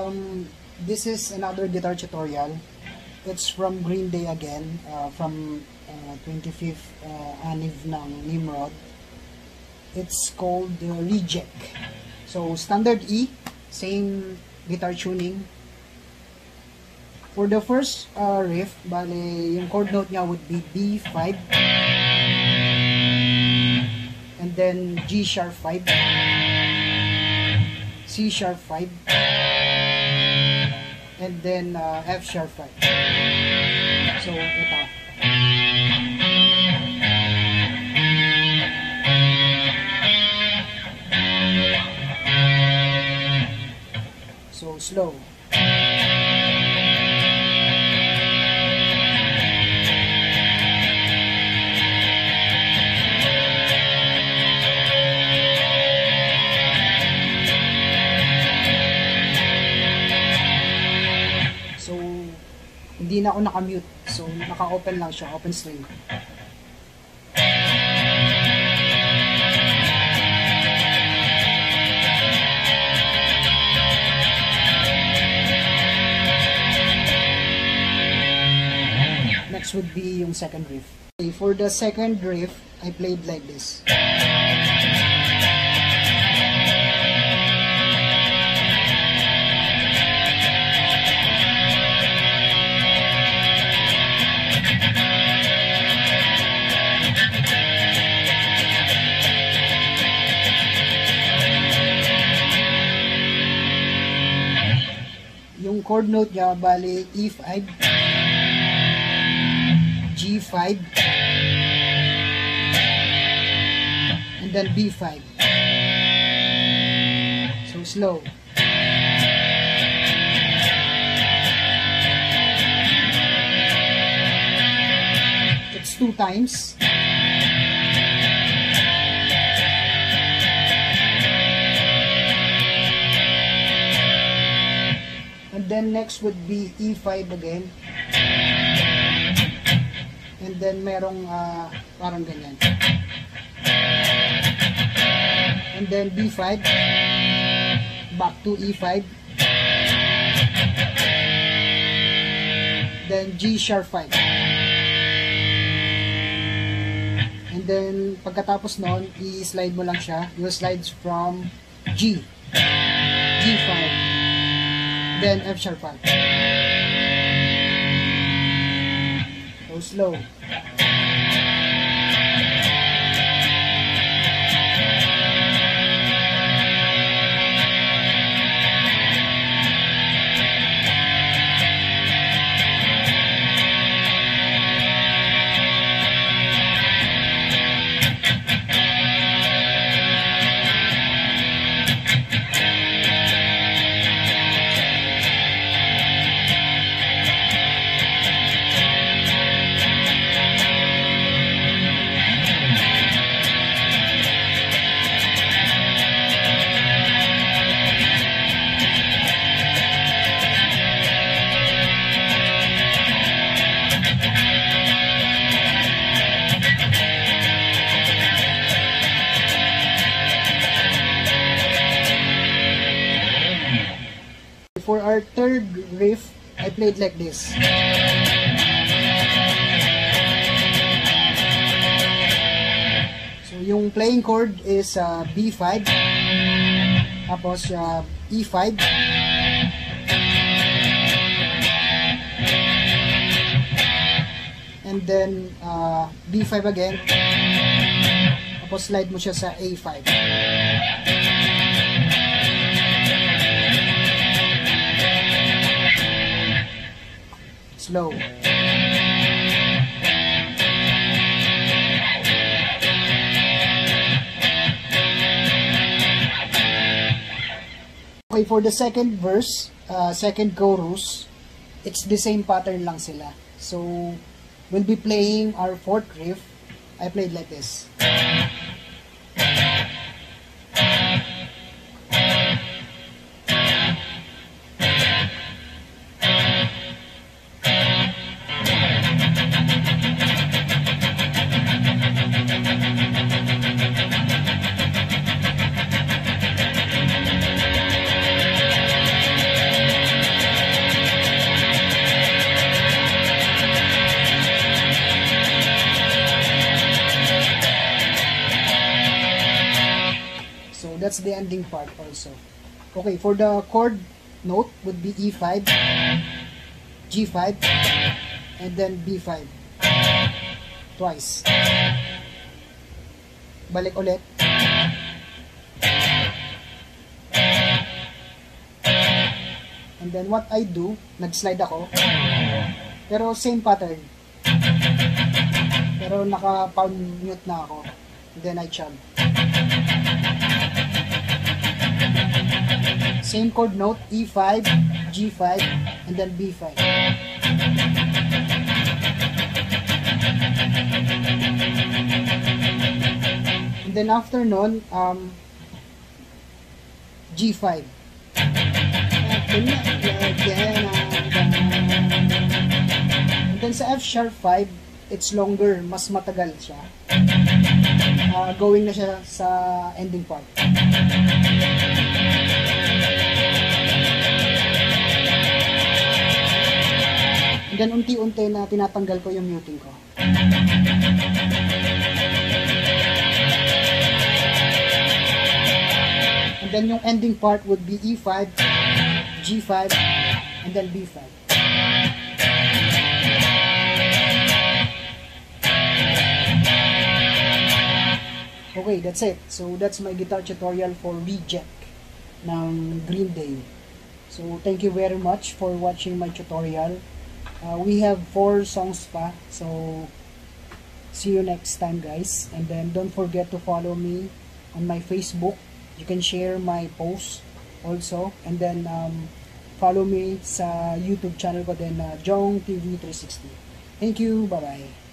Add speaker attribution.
Speaker 1: Um, this is another guitar tutorial. It's from Green Day again, uh, from uh, 25th uh, Aniv ng Nimrod. It's called uh, Reject. So, standard E, same guitar tuning. For the first uh, riff, bale, yung chord note niya would be B5 and then G sharp 5 C sharp 5 and then uh, F sharp 5 so ito. So slow hindi na ako naka-mute. So, naka-open lang siya, open string. Next would be yung second riff. Okay, for the second riff, I played like this. Chord note niya, bali E5, G5, and then B5. So slow. It's two times. Then next would be E5 again. And then merong ah, parang ganyan. And then B5. Back to E5. Then G sharp 5. And then pagkatapos nun, i-slide mo lang siya. You slide from G. G5 then F sharp 5. So slow. Our third riff, I played like this. So yung playing chord is uh, B5, tapos uh, E5, and then uh, B5 again, tapos slide mo siya sa A5. Slow. Okay, for the second verse, uh, second chorus, it's the same pattern lang sila. So, we'll be playing our fourth riff. I played like this. That's the ending part also. Okay, for the chord note would be E5, G5, and then B5. Twice. Balik ulit. And then what I do, nag-slide ako. Pero same pattern. Pero naka-palm mute na ako. And then I chug. Same chord note, E5, G5, and then B5. And then after nun, um, G5. And then sa F sharp 5, it's longer, mas matagal siya. Uh, going na siya sa ending part. Then unti-unti na tinatanggal ko yung muting ko. And then yung ending part would be E5, G5, and then B5. Okay, that's it. So that's my guitar tutorial for Reject ng Green Day. So thank you very much for watching my tutorial. Uh, we have four songs pa. So see you next time guys. And then don't forget to follow me on my Facebook. You can share my posts also. And then um, follow me sa YouTube channel ko din na uh, Jong TV 360. Thank you. Bye-bye.